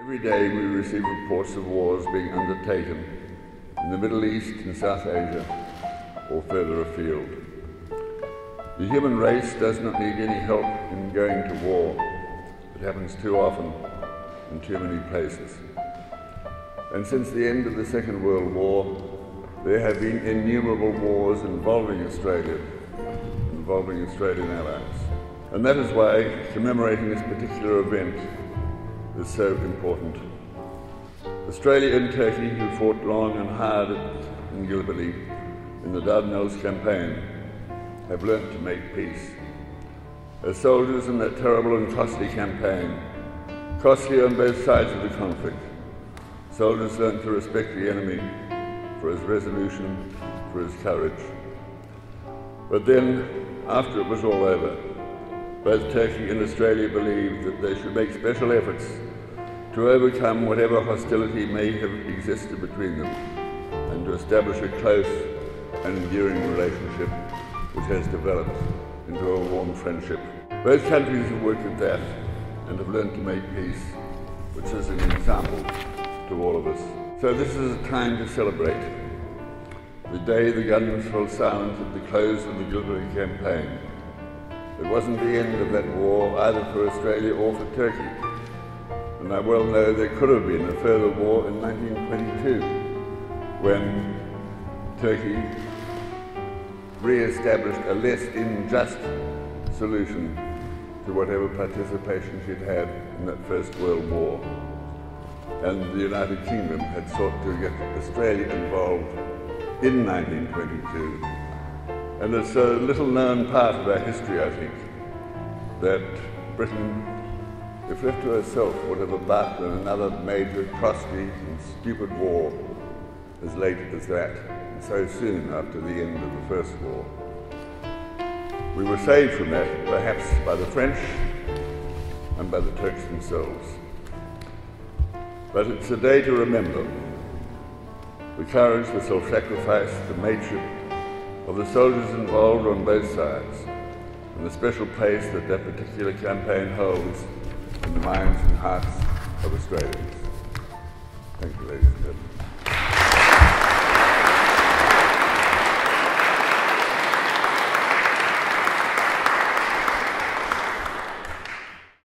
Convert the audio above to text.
Every day we receive reports of wars being undertaken in the Middle East and South Asia or further afield. The human race does not need any help in going to war. It happens too often in too many places. And since the end of the Second World War, there have been innumerable wars involving Australia, involving Australian allies. And that is why commemorating this particular event is so important. Australia and Turkey, who fought long and hard in Gallipoli in the Dardanelles campaign, have learnt to make peace. As soldiers in that terrible and costly campaign, costly on both sides of the conflict, soldiers learnt to respect the enemy for his resolution, for his courage. But then, after it was all over, both Turkey and Australia believed that they should make special efforts to overcome whatever hostility may have existed between them and to establish a close and enduring relationship which has developed into a warm friendship. Both countries have worked at that and have learned to make peace, which is an example to all of us. So this is a time to celebrate. The day the guns fell silent at the close of the Gallipoli campaign. It wasn't the end of that war either for Australia or for Turkey. And I well know there could have been a further war in 1922 when Turkey re-established a less unjust solution to whatever participation she'd had in that First World War. And the United Kingdom had sought to get Australia involved in 1922. And it's a little known part of our history, I think, that Britain, if left to herself, would have embarked on another major, costly and stupid war as late as that, and so soon after the end of the First War. We were saved from that, perhaps by the French and by the Turks themselves. But it's a day to remember the courage, the self-sacrifice, the mateship of the soldiers involved on both sides, and the special place that that particular campaign holds in the minds and hearts of Australians. Thank you, ladies and gentlemen.